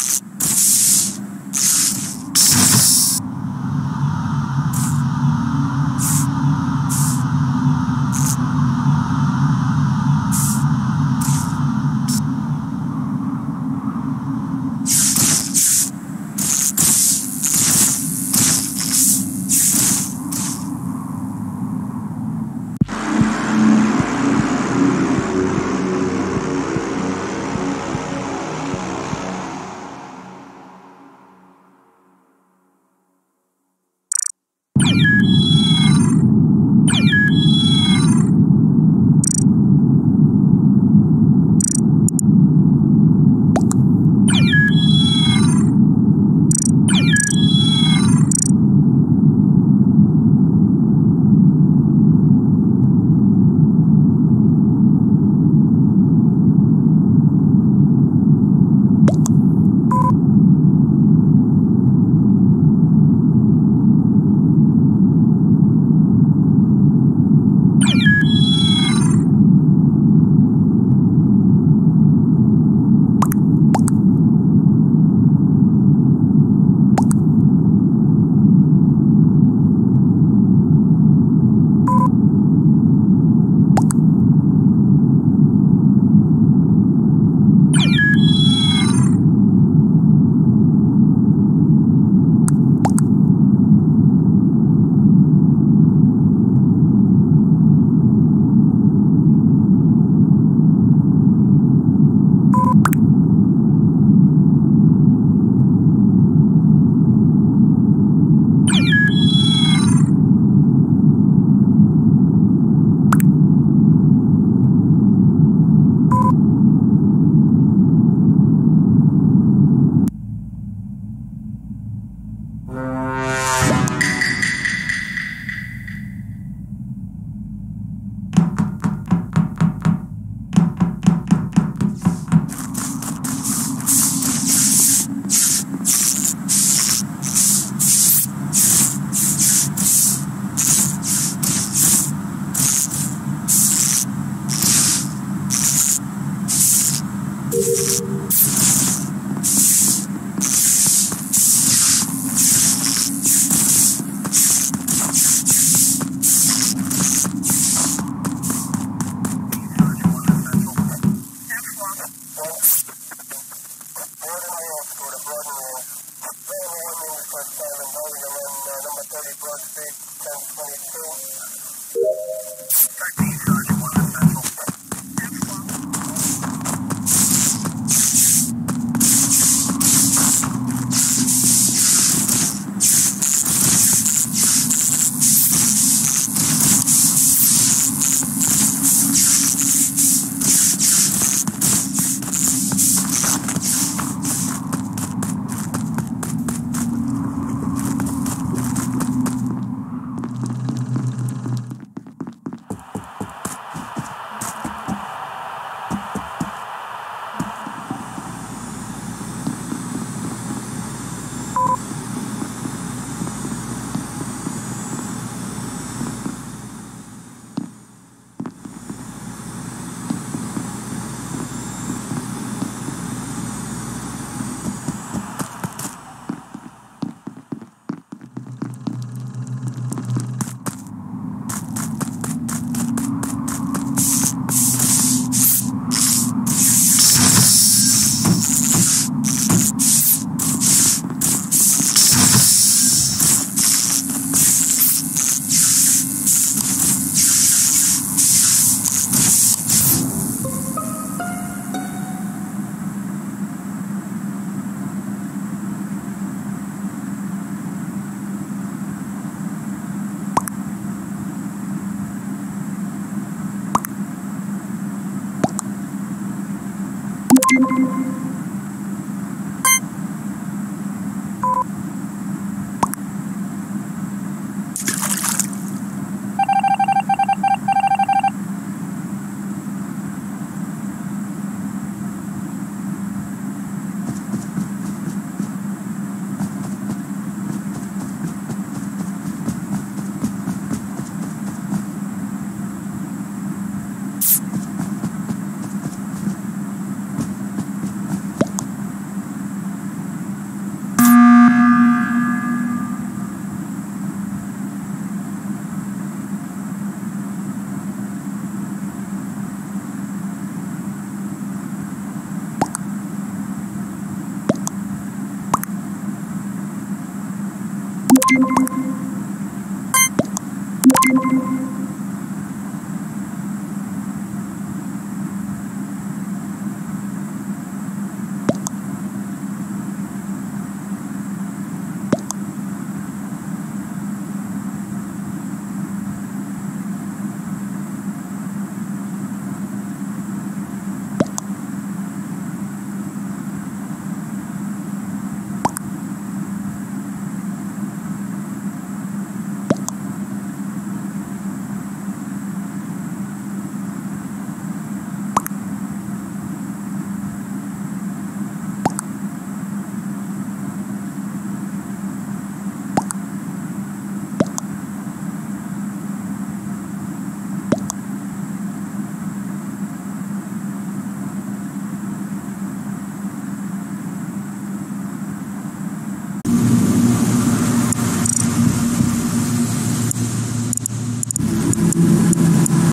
you